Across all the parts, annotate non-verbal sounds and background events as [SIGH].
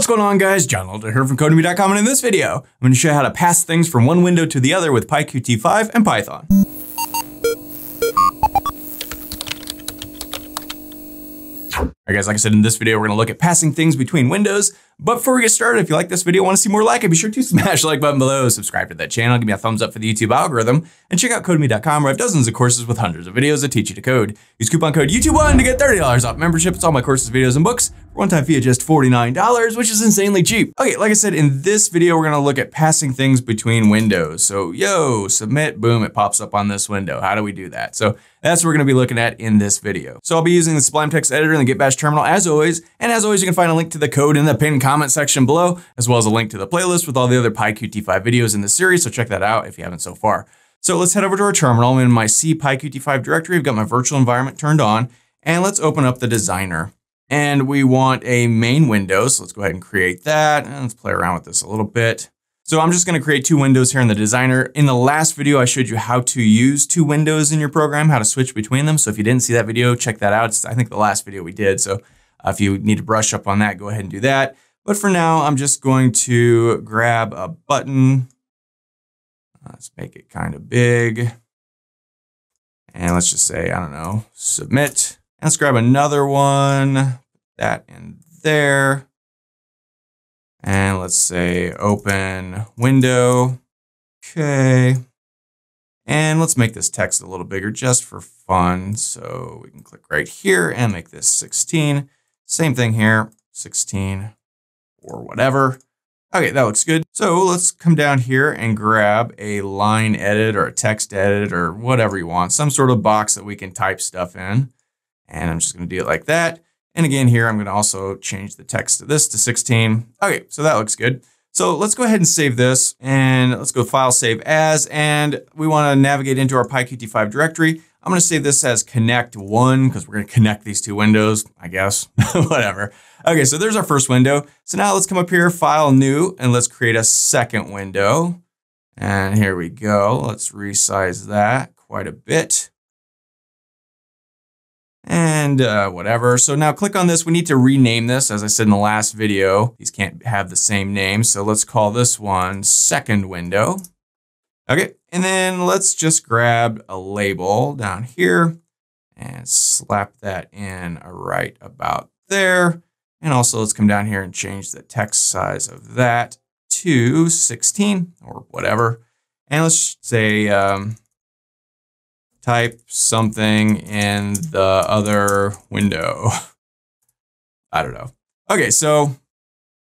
What's going on guys? John Elder here from Codemy.com and in this video, I'm going to show you how to pass things from one window to the other with PyQt5 and Python. Alright guys, like I said in this video, we're going to look at passing things between windows. But before we get started, if you like this video, want to see more like it, be sure to smash the like button below, subscribe to that channel, give me a thumbs up for the YouTube algorithm, and check out Codemy.com where I have dozens of courses with hundreds of videos that teach you to code. Use coupon code YouTube1 to get $30 off membership. It's all my courses, videos, and books one-time fee of just $49, which is insanely cheap. Okay, like I said, in this video, we're going to look at passing things between windows. So, yo, submit, boom, it pops up on this window. How do we do that? So that's what we're going to be looking at in this video. So I'll be using the Sublime Text Editor and the Git Bash terminal as always. And as always, you can find a link to the code in the pinned comment section below, as well as a link to the playlist with all the other PyQt5 videos in the series. So check that out if you haven't so far. So let's head over to our terminal. I'm in my C PyQt5 directory. I've got my virtual environment turned on. And let's open up the designer. And we want a main window. So let's go ahead and create that. And let's play around with this a little bit. So I'm just gonna create two windows here in the designer. In the last video, I showed you how to use two windows in your program, how to switch between them. So if you didn't see that video, check that out. It's, I think the last video we did. So uh, if you need to brush up on that, go ahead and do that. But for now, I'm just going to grab a button. Uh, let's make it kind of big. And let's just say, I don't know, submit. And let's grab another one, that in there. And let's say open window. Okay. And let's make this text a little bigger just for fun. So we can click right here and make this 16. Same thing here, 16 or whatever. Okay, that looks good. So let's come down here and grab a line edit or a text edit or whatever you want, some sort of box that we can type stuff in. And I'm just gonna do it like that. And again, here, I'm gonna also change the text of this to 16. Okay, so that looks good. So let's go ahead and save this and let's go file save as, and we wanna navigate into our PyQt5 directory. I'm gonna save this as connect one because we're gonna connect these two windows, I guess, [LAUGHS] whatever. Okay, so there's our first window. So now let's come up here, file new, and let's create a second window. And here we go. Let's resize that quite a bit and uh, whatever. So now click on this. We need to rename this. As I said in the last video, these can't have the same name. So let's call this one second window. Okay, and then let's just grab a label down here and slap that in right about there. And also let's come down here and change the text size of that to 16 or whatever. And let's say um, type something in the other window. [LAUGHS] I don't know. Okay, so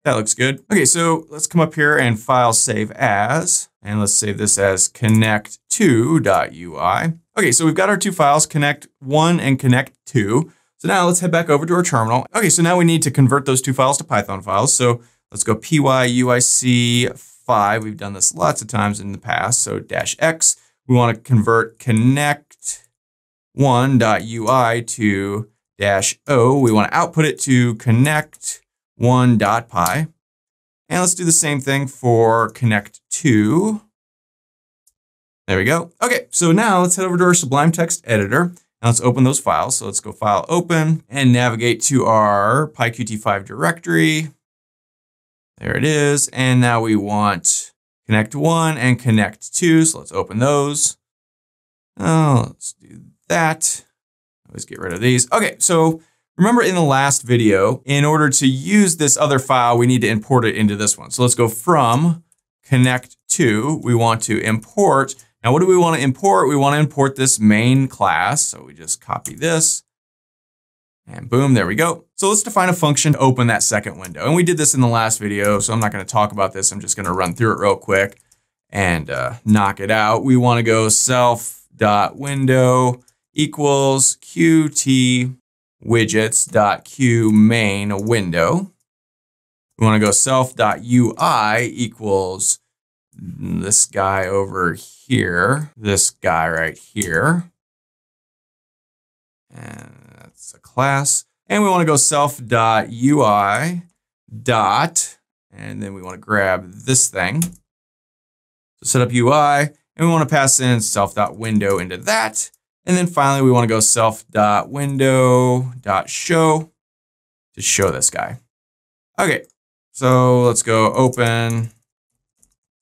that looks good. Okay, so let's come up here and file save as, and let's save this as connect2.ui. Okay, so we've got our two files, connect1 and connect2. So now let's head back over to our terminal. Okay, so now we need to convert those two files to Python files. So let's go pyuic5. We've done this lots of times in the past. So dash x, we want to convert connect1.ui to dash o. We want to output it to connect1.py. And let's do the same thing for connect2. There we go. Okay, so now let's head over to our Sublime Text Editor. Now let's open those files. So let's go File Open and navigate to our PyQt5 directory. There it is. And now we want connect one and connect two. So let's open those. Oh, let's do that. Let's get rid of these. Okay, so remember in the last video, in order to use this other file, we need to import it into this one. So let's go from connect two, we want to import. Now, what do we want to import? We want to import this main class. So we just copy this and boom, there we go. So let's define a function to open that second window. And we did this in the last video, so I'm not gonna talk about this. I'm just gonna run through it real quick and uh, knock it out. We wanna go self.window equals qt widgets.q main window. We wanna go self.ui equals this guy over here, this guy right here. And that's a class. And we want to go self.ui dot, and then we want to grab this thing. So set up UI, and we want to pass in self.window into that. And then finally, we want to go self.window.show to show this guy. Okay, So let's go open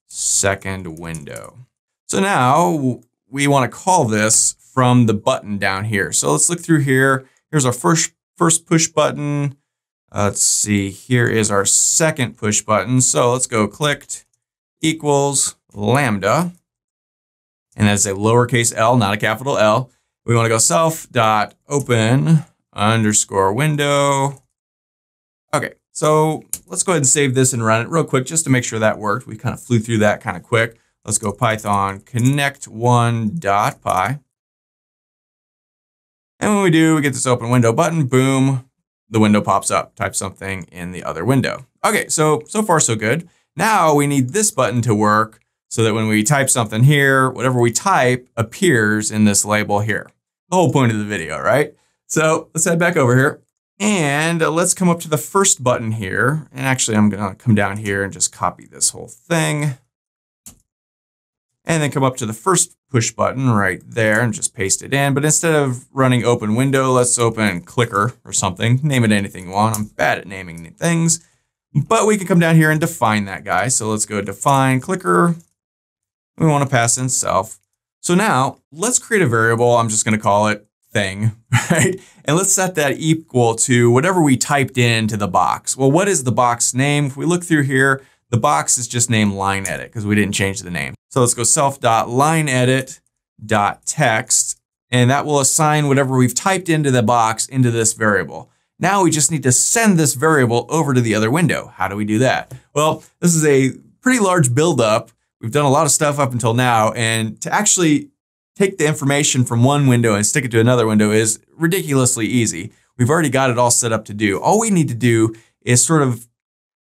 second window. So now we want to call this from the button down here. So let's look through here. Here's our first, first push button. Uh, let's see, here is our second push button. So let's go clicked equals lambda. And that's a lowercase l, not a capital L. We want to go self dot open underscore window. Okay, so let's go ahead and save this and run it real quick just to make sure that worked. We kind of flew through that kind of quick. Let's go Python connect one dot py. And when we do, we get this open window button, boom, the window pops up, type something in the other window. Okay, so, so far so good. Now we need this button to work so that when we type something here, whatever we type appears in this label here. The whole point of the video, right? So let's head back over here and let's come up to the first button here. And actually I'm gonna come down here and just copy this whole thing. And then come up to the first push button right there and just paste it in. But instead of running open window, let's open clicker or something. Name it anything you want. I'm bad at naming things, but we can come down here and define that guy. So let's go define clicker. We want to pass in self. So now let's create a variable. I'm just going to call it thing, [LAUGHS] right? And let's set that equal to whatever we typed into the box. Well, what is the box name? If we look through here, the box is just named line edit because we didn't change the name. So let's go self.lineedit.text, and that will assign whatever we've typed into the box into this variable. Now we just need to send this variable over to the other window. How do we do that? Well, this is a pretty large buildup. We've done a lot of stuff up until now, and to actually take the information from one window and stick it to another window is ridiculously easy. We've already got it all set up to do. All we need to do is sort of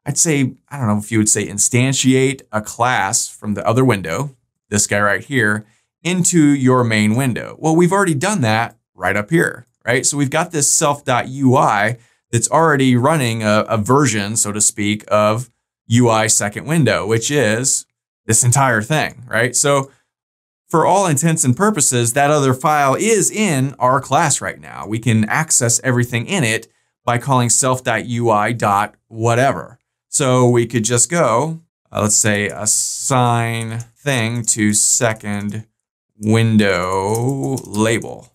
I'd say, I don't know if you would say instantiate a class from the other window, this guy right here, into your main window. Well, we've already done that right up here, right? So we've got this self.ui that's already running a, a version, so to speak, of UI second window, which is this entire thing, right? So for all intents and purposes, that other file is in our class right now. We can access everything in it by calling self.ui.whatever. So we could just go, uh, let's say assign thing to second window label.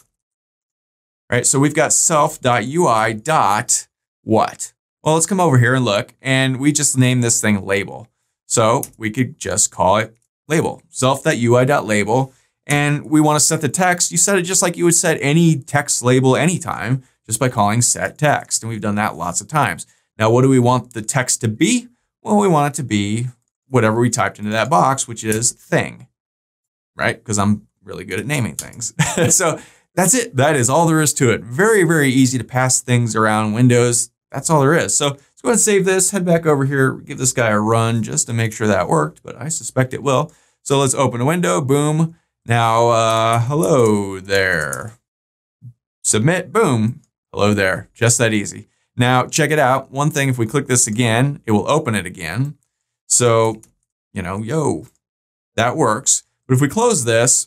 Right, so we've got self.ui dot what? Well, let's come over here and look, and we just name this thing label. So we could just call it label, self.ui.label, and we want to set the text. You set it just like you would set any text label anytime, just by calling set text. And we've done that lots of times. Now, what do we want the text to be? Well, we want it to be whatever we typed into that box, which is thing, right? Because I'm really good at naming things. [LAUGHS] so that's it. That is all there is to it. Very, very easy to pass things around Windows. That's all there is. So go ahead and save this, head back over here, give this guy a run just to make sure that worked, but I suspect it will. So let's open a window, boom. Now, uh, hello there. Submit, boom. Hello there. Just that easy. Now, check it out. One thing, if we click this again, it will open it again. So, you know, yo, that works. But if we close this,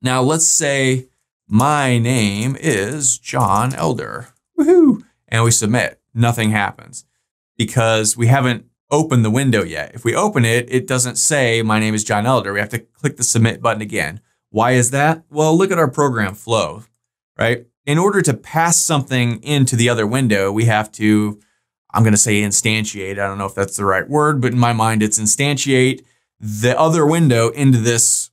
now let's say my name is John Elder. Woohoo! And we submit. Nothing happens because we haven't opened the window yet. If we open it, it doesn't say my name is John Elder. We have to click the submit button again. Why is that? Well, look at our program flow, right? in order to pass something into the other window, we have to, I'm going to say instantiate. I don't know if that's the right word, but in my mind, it's instantiate the other window into this,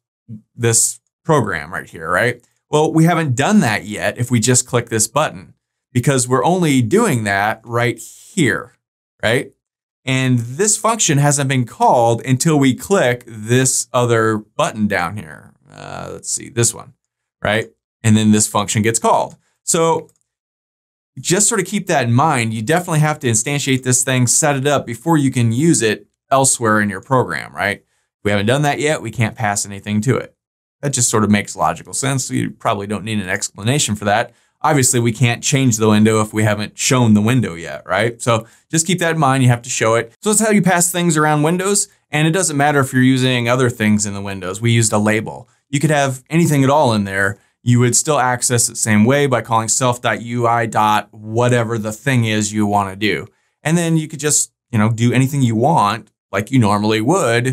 this program right here, right? Well, we haven't done that yet if we just click this button because we're only doing that right here, right? And this function hasn't been called until we click this other button down here. Uh, let's see, this one, right? and then this function gets called. So just sort of keep that in mind. You definitely have to instantiate this thing, set it up before you can use it elsewhere in your program, right? If we haven't done that yet, we can't pass anything to it. That just sort of makes logical sense. So you probably don't need an explanation for that. Obviously, we can't change the window if we haven't shown the window yet, right? So just keep that in mind. You have to show it. So that's how you pass things around windows. And it doesn't matter if you're using other things in the windows. We used a label. You could have anything at all in there you would still access it the same way by calling self.ui dot whatever the thing is you want to do. And then you could just you know, do anything you want like you normally would.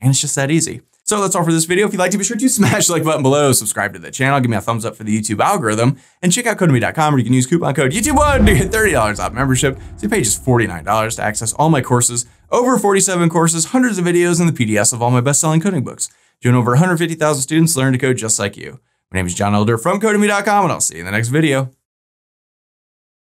And it's just that easy. So that's all for this video. If you'd like to, be sure to smash the like button below, subscribe to the channel, give me a thumbs up for the YouTube algorithm, and check out Codemy.com where you can use coupon code YouTube1 to get $30 off membership. So you pay just $49 to access all my courses, over 47 courses, hundreds of videos, and the PDFs of all my best-selling coding books. Join over 150,000 students learn to code just like you. My name is John Elder from Codemy.com, and I'll see you in the next video.